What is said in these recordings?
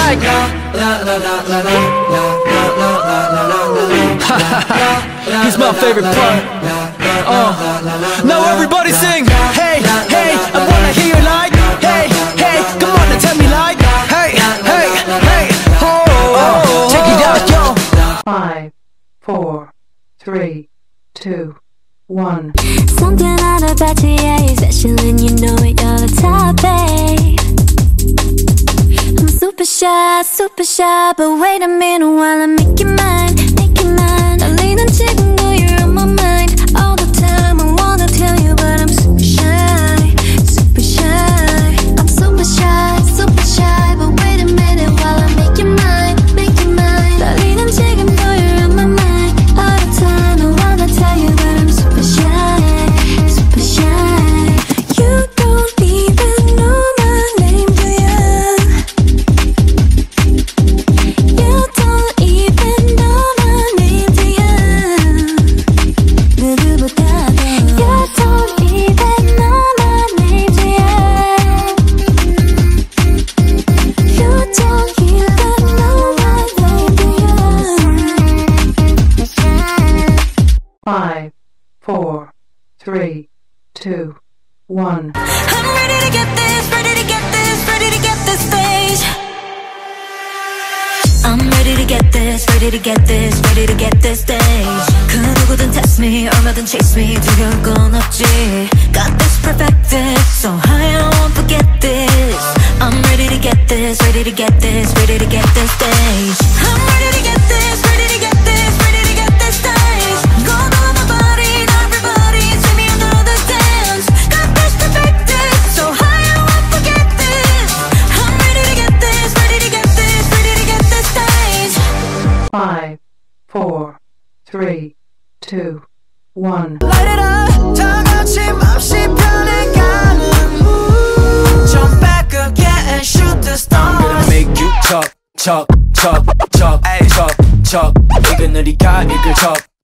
like Here's my favorite part uh. Now everybody sing Hey, hey, I wanna hear you like Hey, hey, come on and tell me like Hey, hey, hey, oh, oh, oh. Check it out, yo Five, four, three, two, one. Something out about you, yeah, you're special and you know it, you're the top, babe. I'm super shy, super shy, but wait a minute while I make you mine, make you mine. 떨리는 지금 four, three, two, one. I'm ready to get this, ready to get this, ready to get this stage. I'm ready to get this, ready to get this, ready to get this stage. 그 누구든 test me, 얼마든 chase me, 두려울 건 없지. Got this perfected, so high I won't forget this. I'm ready to get this, ready to get this, ready to get this stage.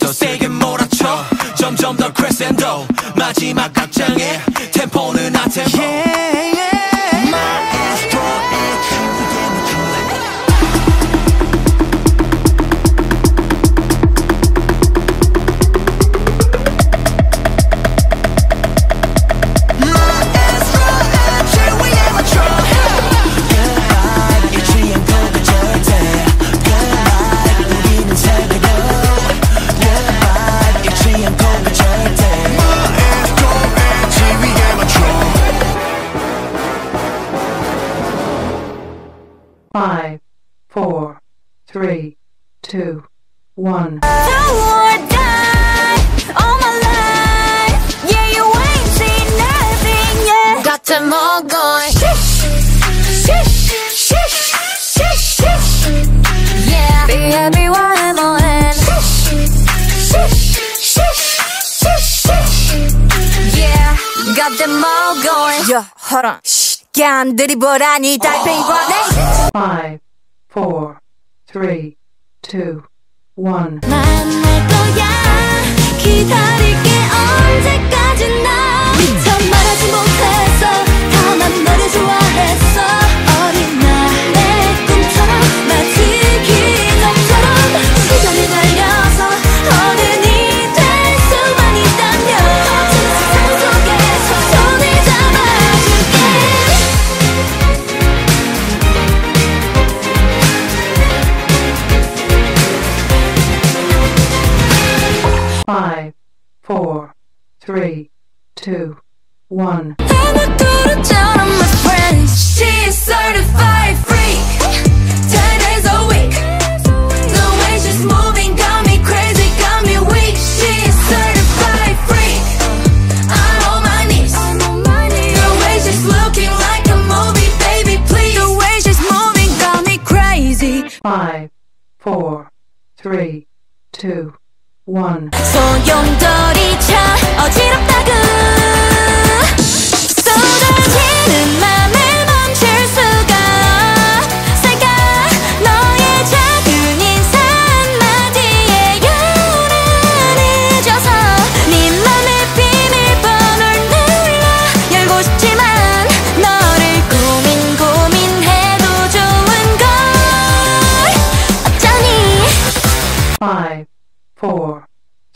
더 세게 몰아쳐. 점점 더 crescendo 마지막 악장의 템포는 아 템포. Five, 허라. 얀들이 보라니 달팽이 보네. five, four, three, two, one. 만날 거야 기다릴게 언제까지 나 미처 말하지 못해서 she's moving got me crazy. Five, four, three, two, one. 소용돌이쳐 어지럽다고 쏟아지는 맘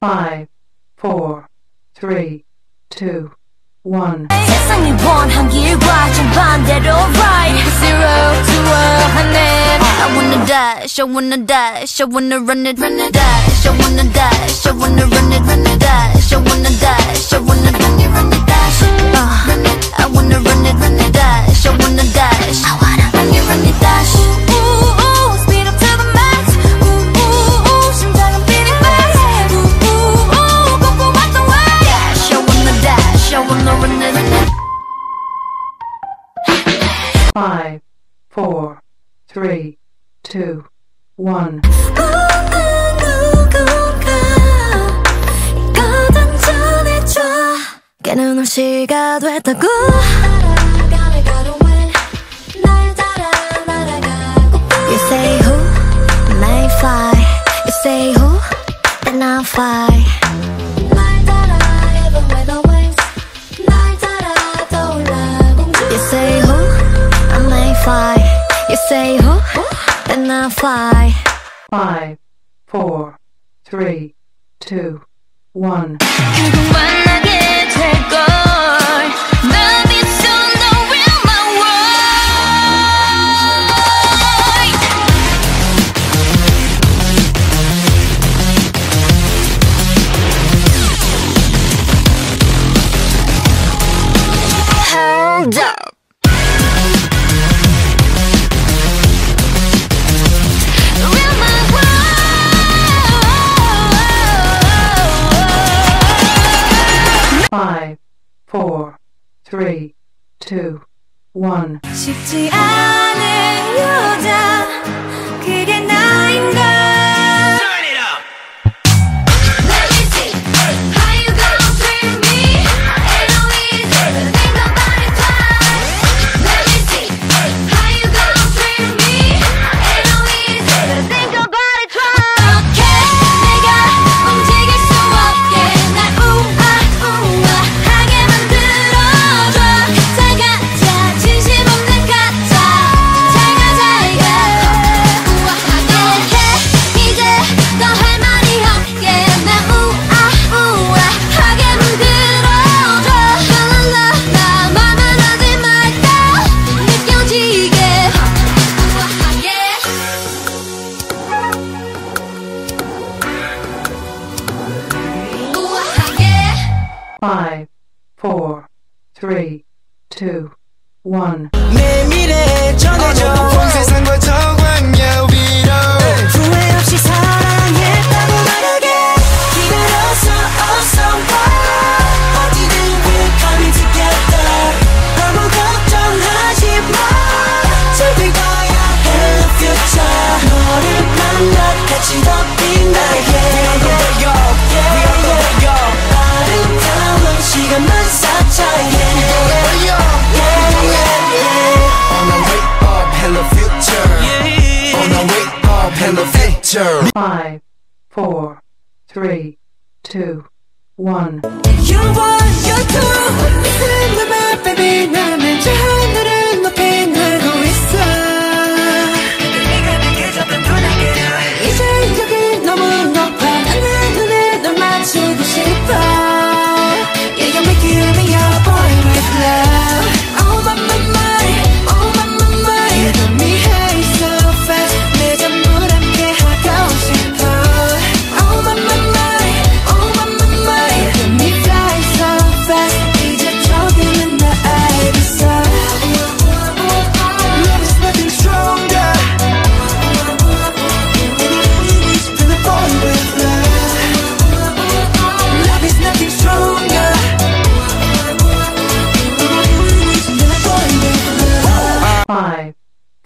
Five, four, three, two, one. 세상이 원한 길과 정반대로 right Zero to a hundred I wanna dash, I wanna dash I wanna run it, run it dash I wanna dash, I wanna run it, run it dash I wanna dash, I wanna run it, run it dash uh, run it, I wanna run it, run it dash I wanna dash, I wanna run it, run it dash Five, four, three, two, one. 깨는 날씨가 됐다고 You say who, may fly You say who, then I'll fly Say who, then I'll fly Five, four, three, two, one. three, two, one. 쉽지 않은 여 three, two, one. Five, four, three, two, one. You want your two. Baby.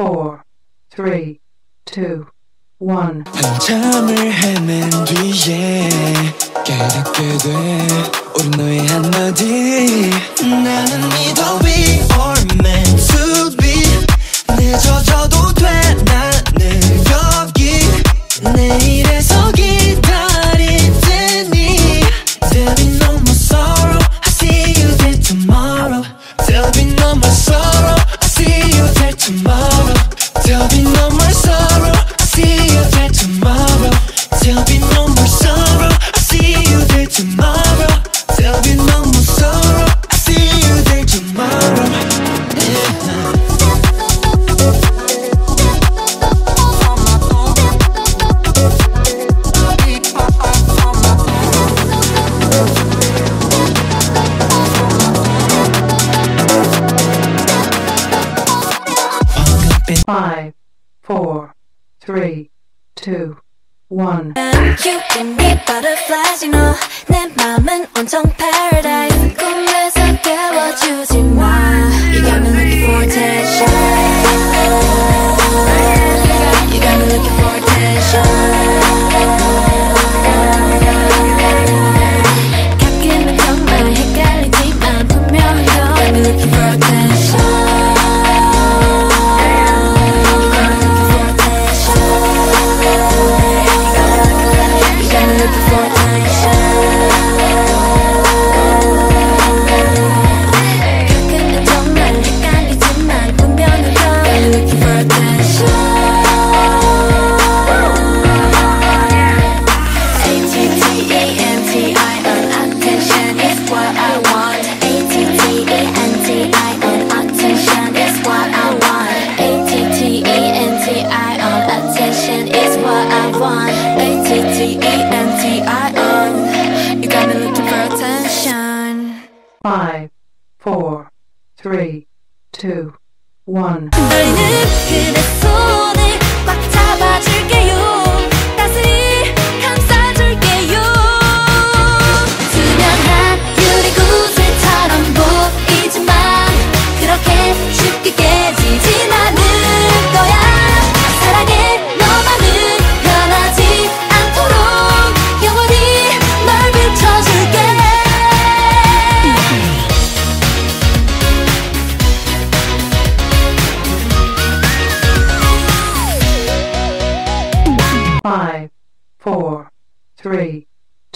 four, three, two, one. 한참을 헤맨 뒤에 깨닫게 돼 우리 너의 한마디 나는 믿어 we are meant to be 늦어져도 돼 나는 여기 내일에서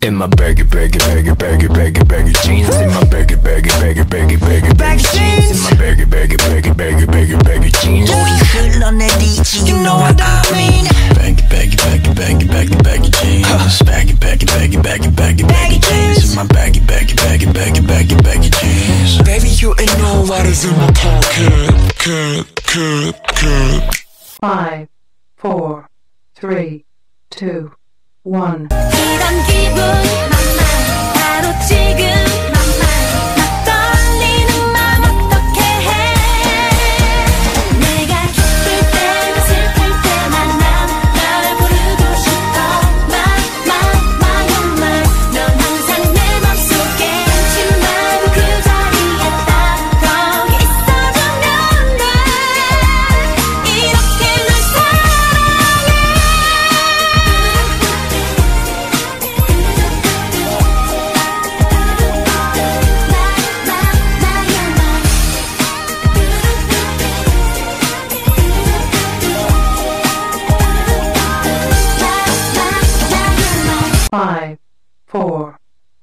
In my baggy, baggy, baggy, baggy, baggy, baggy jeans. In my baggy, baggy, baggy, baggy, baggy, baggy jeans. In my baggy, baggy, baggy, baggy, baggy, baggy jeans. Booty hurting on that D J. you know what I mean. Baggy, baggy, baggy, baggy, baggy, baggy jeans. Baggy, baggy, baggy, baggy, baggy, baggy jeans. In my baggy, baggy, baggy, baggy, baggy, baggy jeans. Baby, you ain't know what is in my pocket. Cut, cut, cut. Five, four, three, two one.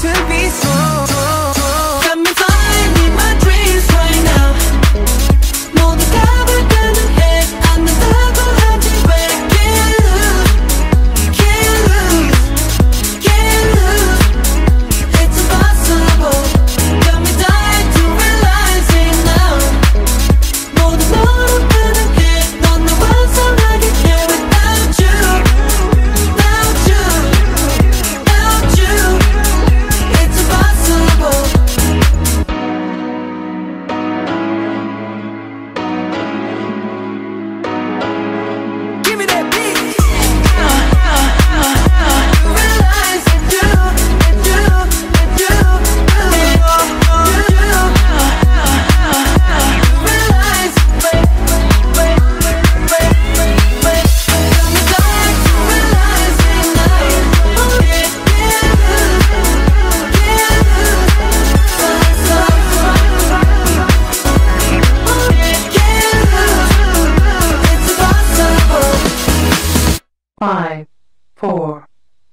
to be strong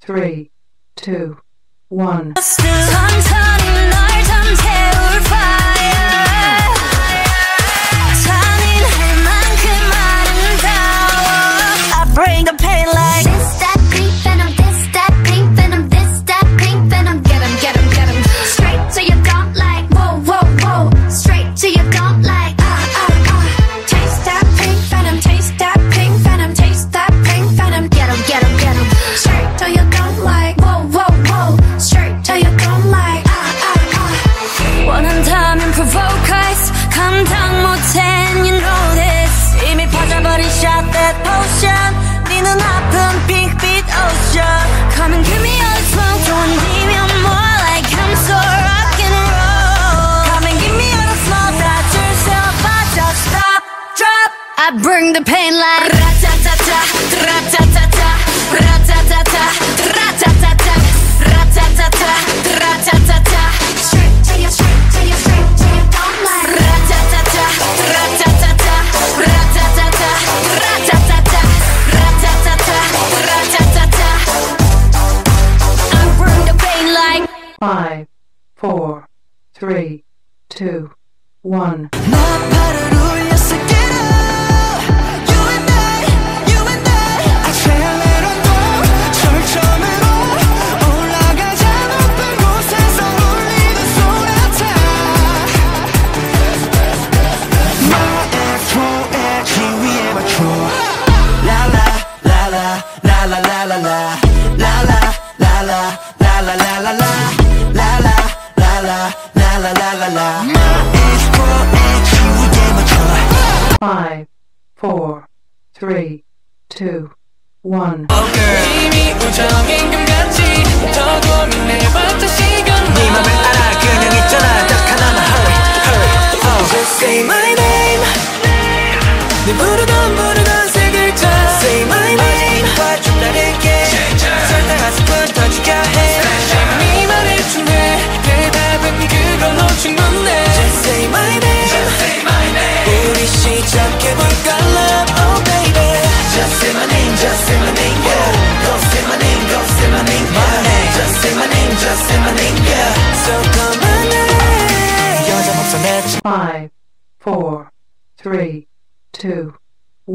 three, two, one. I bring the pain like Ra-ta-ta-ta, ra-ta-ta-ta, ra-ta-ta-ta, ra-ta-ta-ta, ra-ta-ta-ta, ra-ta-ta-ta. Five, four, three, two, one. one. Oh.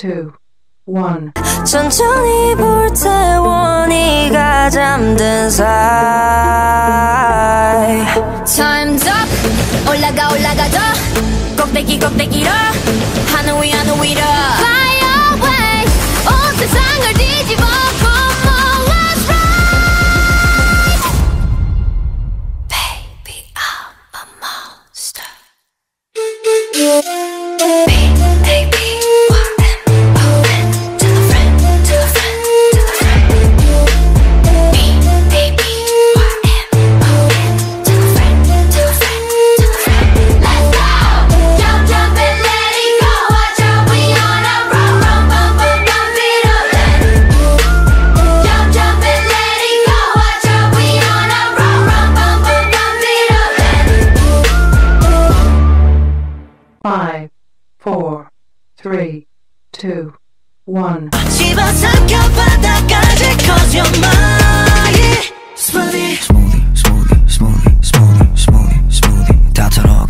two, one. 천천히 불태워 네가 잠든 사이 Time's up 올라가 올라가 더 꼭대기 꼭대기로 하늘 위 하늘 위로 two, one. smoothie, smoothie, smoothie, smoothie, smoothie, smoothie.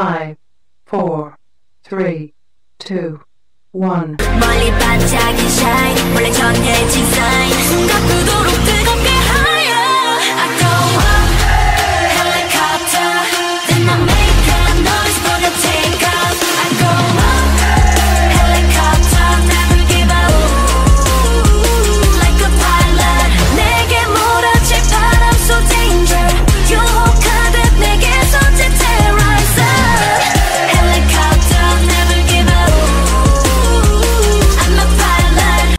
five, four, three, two, one. 멀리 shine, sign, 순간 뜨겁게.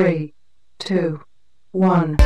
three, two, one.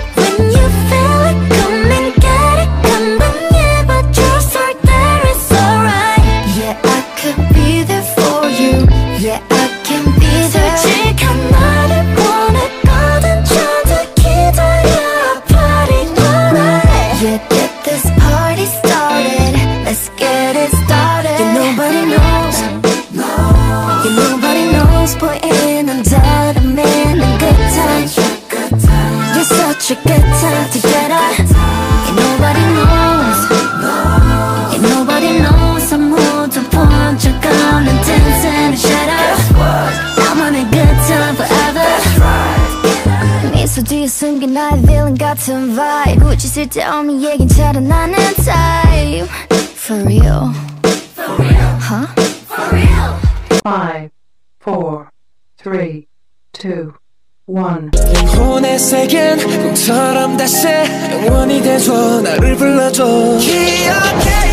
뒤에 숨긴 나의 villain 같은 vibe. 굳이 쓸데없는 얘긴 잘안 하는 type. For real. For real. Huh? For real. Five, four, three, two, one. 영혼의 세계는 꿈처럼 다시 영원히 돼줘 나를 불러줘 기억해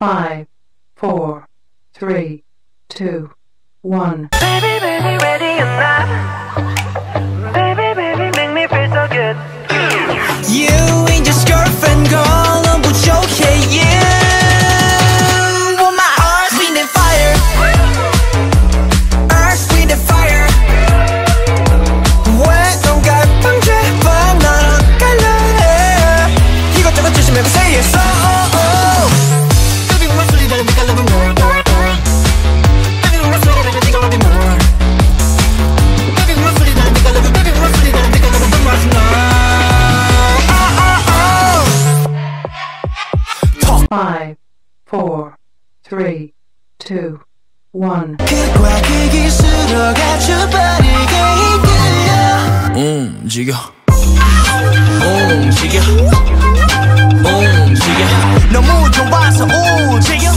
Five, four, three, two, one. Baby baby ready or not? Baby baby make me feel so good. You ain't just girlfriend girl 너 four, three, two, one. 극과 극일수록 아주 빠르게 이끌려 움직여 움직여 움직여 너무 좋아서 움직여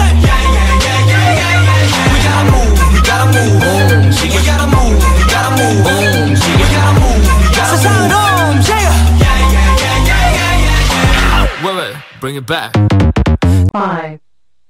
We gotta move, we gotta move 움직여 We gotta move, we gotta move 움직여 We gotta move, we gotta move 세상으로 움직여 Wait, wait, bring it back. Five,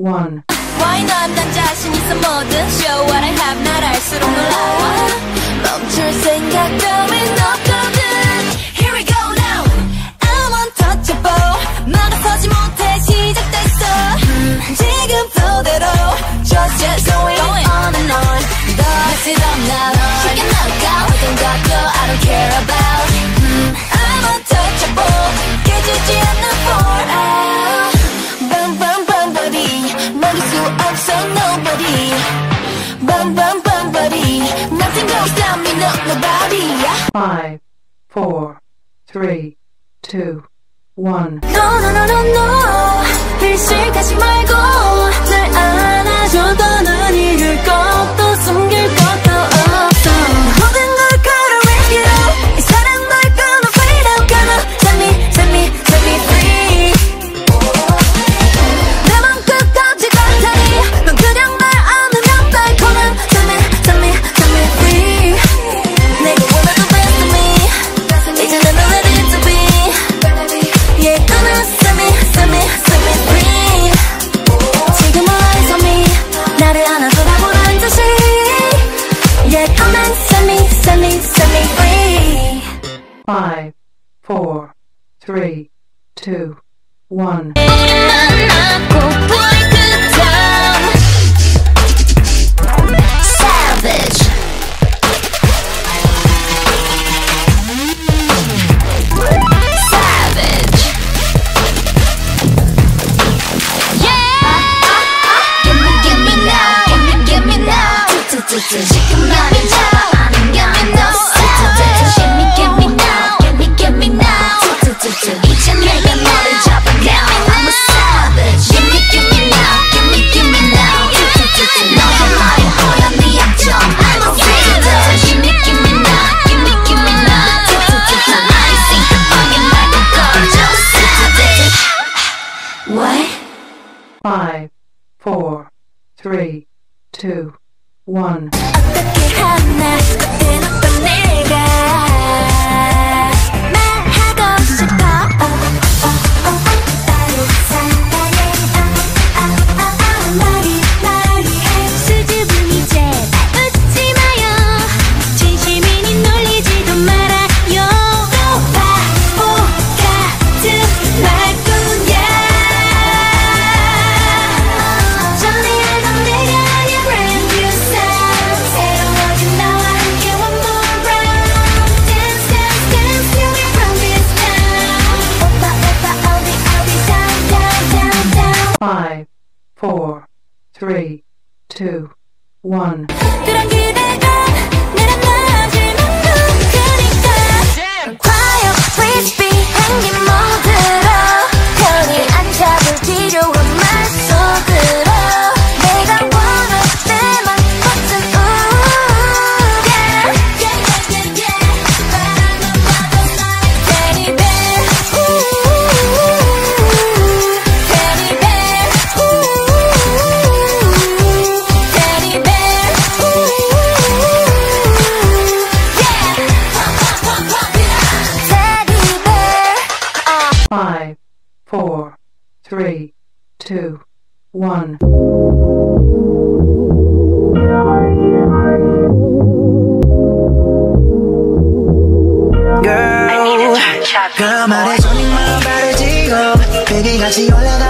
1. three, two, one. No, no, no, no, no. one. on. one. Casi yo la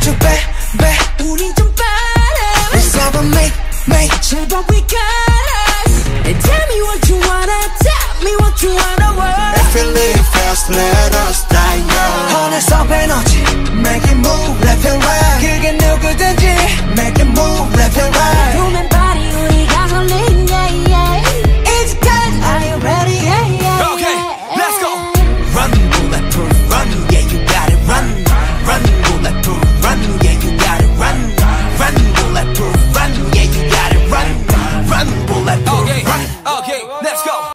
아주 baby 우린 좀 바람 웃어봐 make make 제발 we got us And tell me what you wanna tell me what you wanna want If you live fast let us die now. 혼에서 에너지 make it move left and right 그게 누구든지 make it move left and right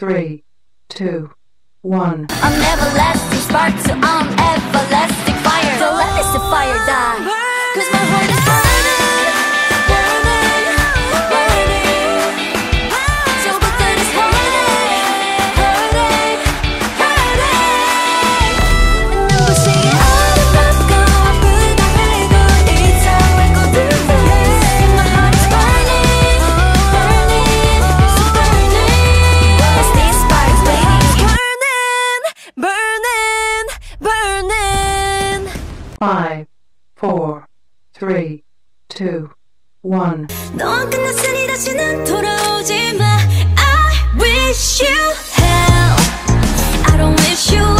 three, two, one. I'm everlasting so I'm everlasting. five, four, three, two, one. 넌 끝났으니 다시는 돌아오지 마. I wish you hell. I don't wish you.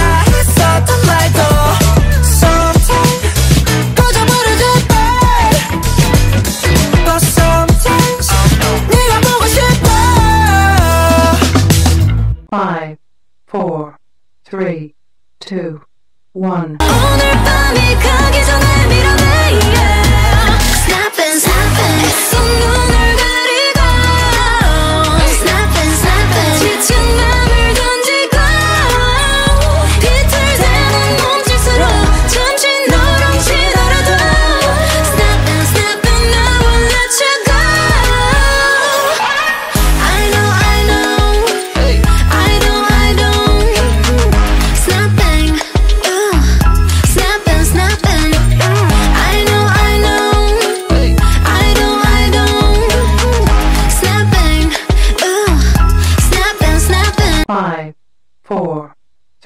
three, two, one.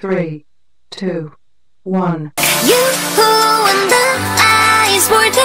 three, two, one. You the eyes were.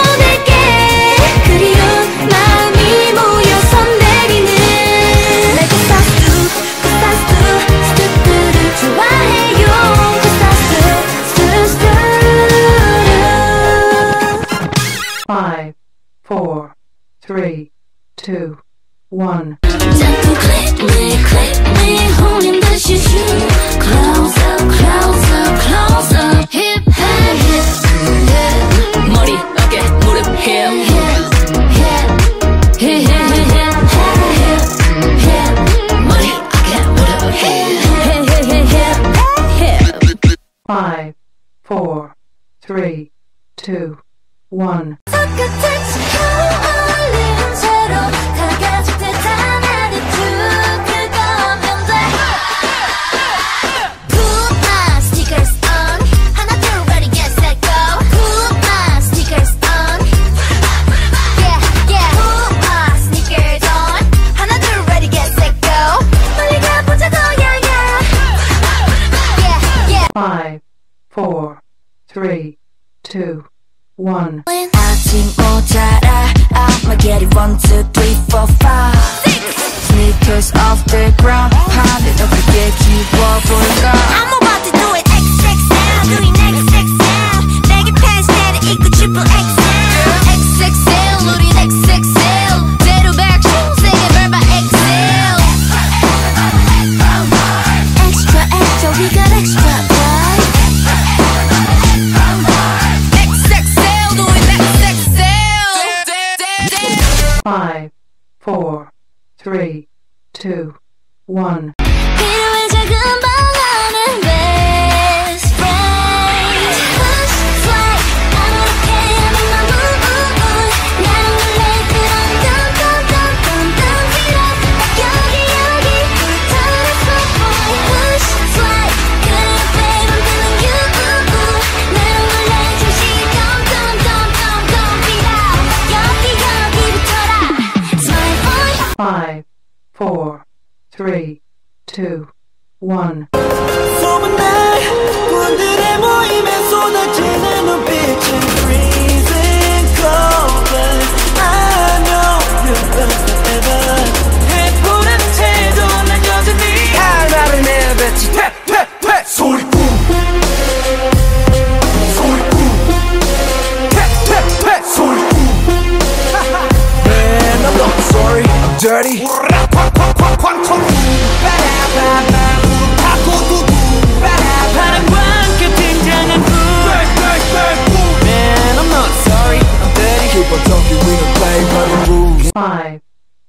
Five, four, three, two, one. Five, four, three, two one. one. When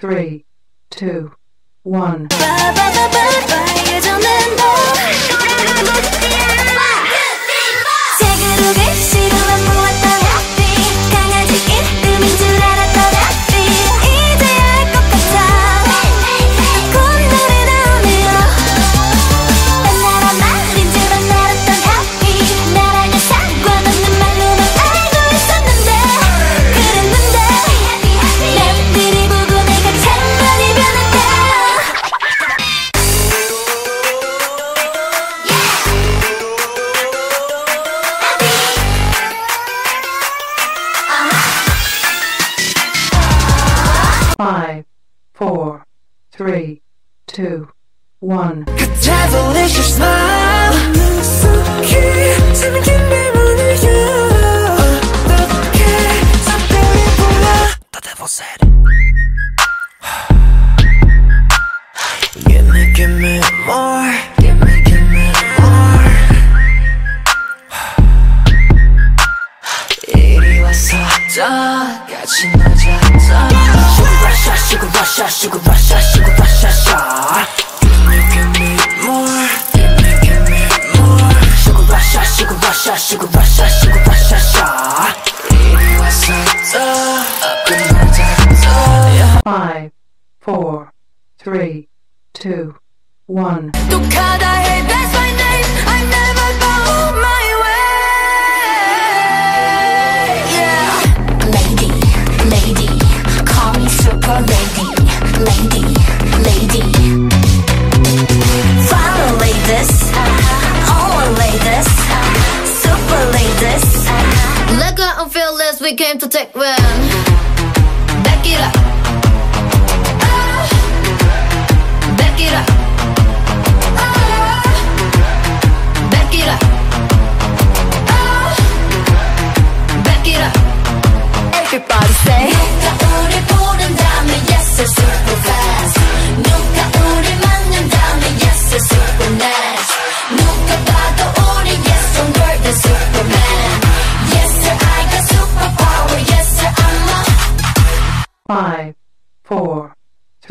three, two, one. one.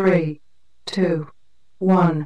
three, two, one.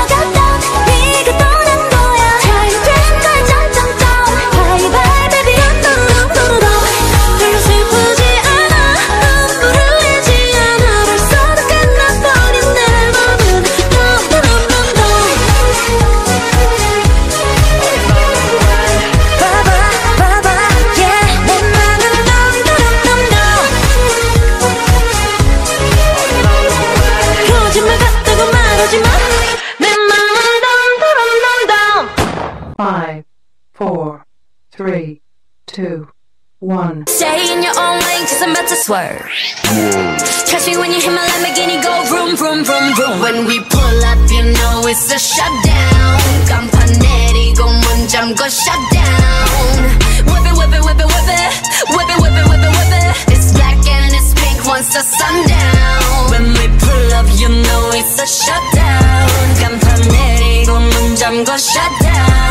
one. Stay in your own lane, cause I'm about to swerve. Yeah. Trust me when you hit my Lamborghini, go vroom, vroom, vroom, vroom. When we pull up, you know it's a shutdown. 간판내리 go 문잠 go shutdown. Whip it, whip it, whip it, whip it. Whip it, whip it, whip it, whip it. It's black and it's pink once the sun down. When we pull up, you know it's a shutdown. 간판내리 go 문잠 go shutdown.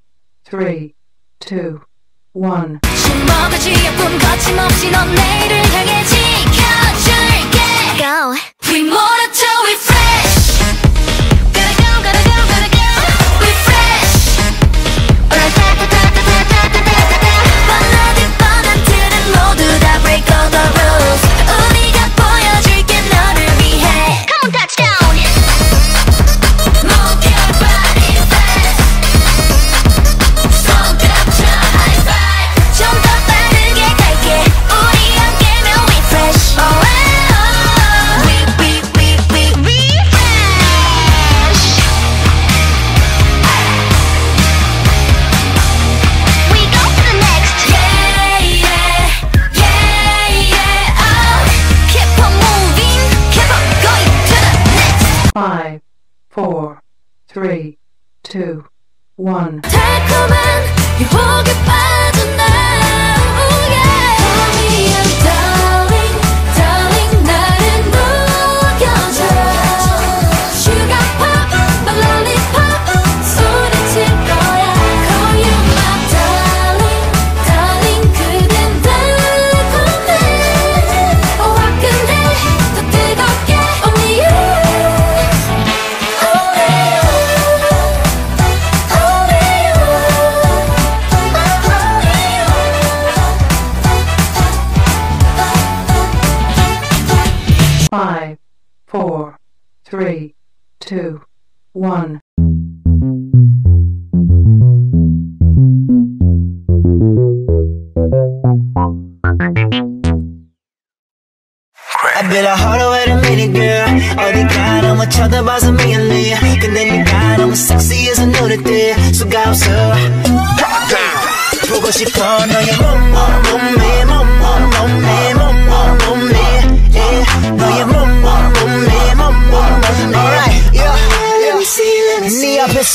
three, two, one.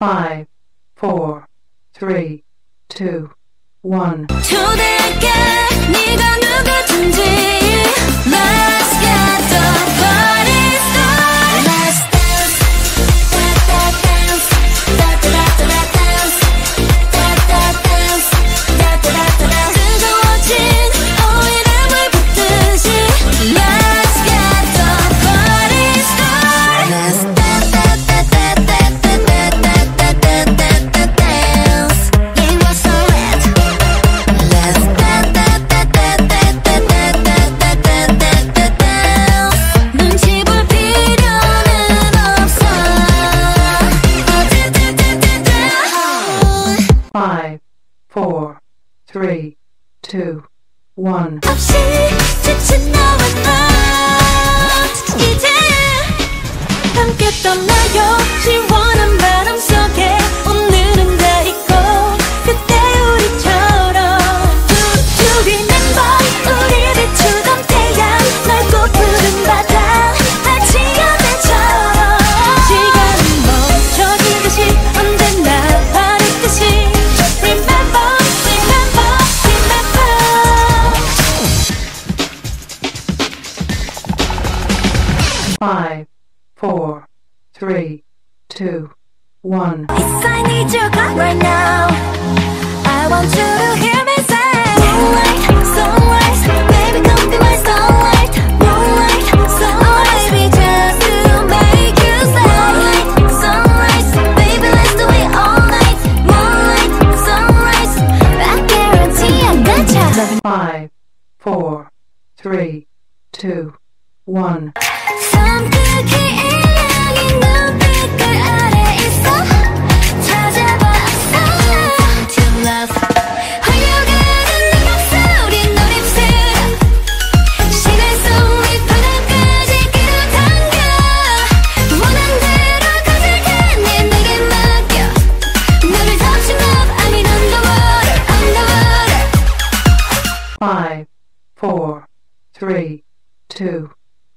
five, four, three, two, one. 초대할게, 네가 누구든지. two, one. one. Yes, I need you come right now. I want you to hear me say. Moonlight, sunrise, baby, come be my starlight. Moonlight, sunrise, oh, baby, just to make you say. Moonlight, sunrise, baby, let's do it all night. Moonlight, sunrise, I guarantee I. Seven, five, four, three, two, one. three, two,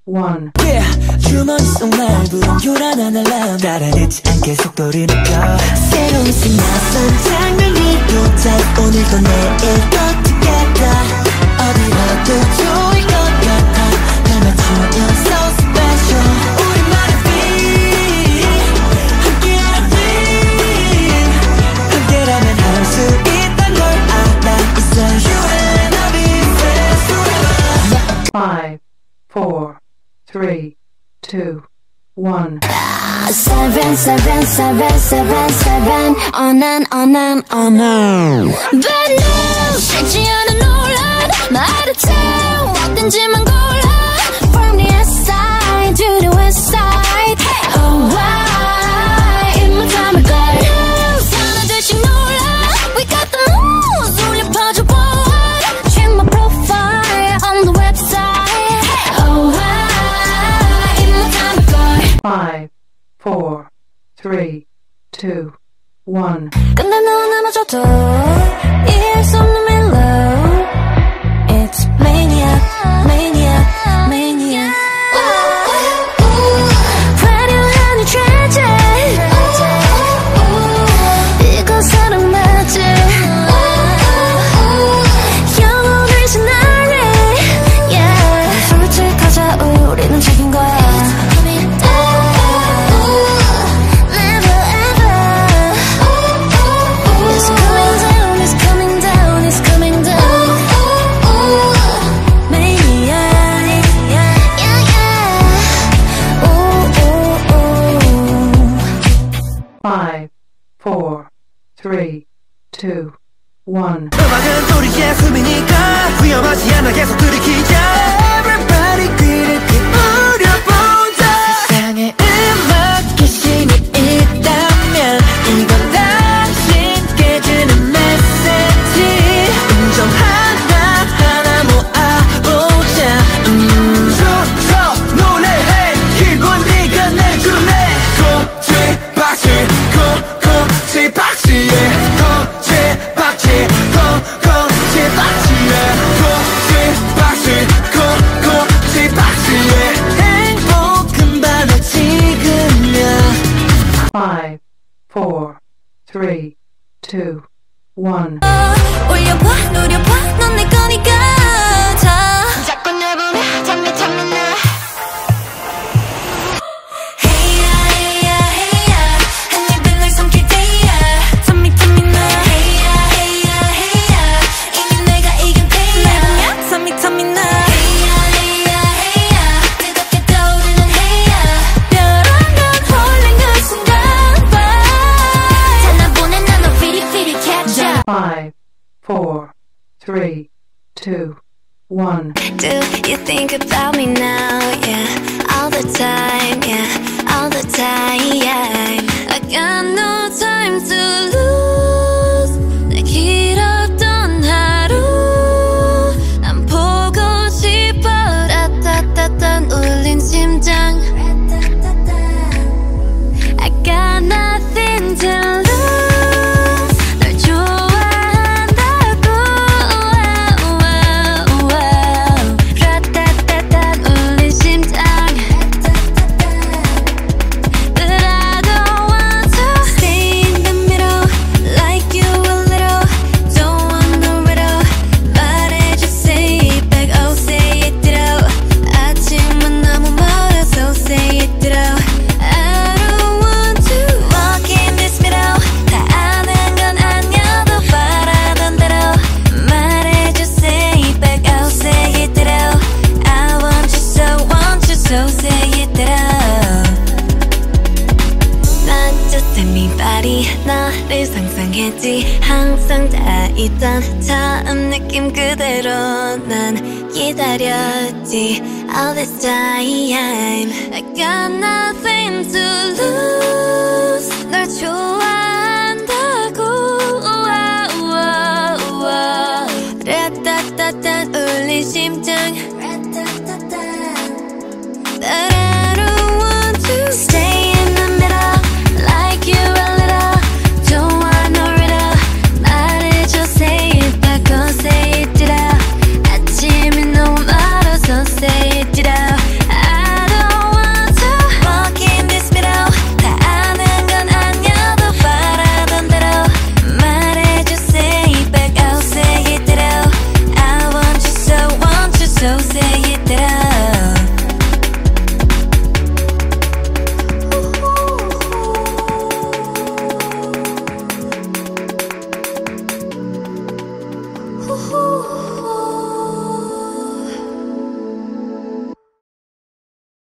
one. Yeah, 주머니 속날 부른 요란한 알람. 따라내지 않게 속도를 높여. 새로운 신 낯선 장면이 도착. 오늘도 내일도 together 어디라도 좋을 것 같아. 날 맞추어 four, three, two, one. Seven, seven, seven, seven, seven, on and on and on and. Bad news, 쉽지 what 논란, 말했지, 왔든지만 골라. From the inside to the west side. five, four, three, two, one. 이해할 수 없는 멜로 It's mania, mania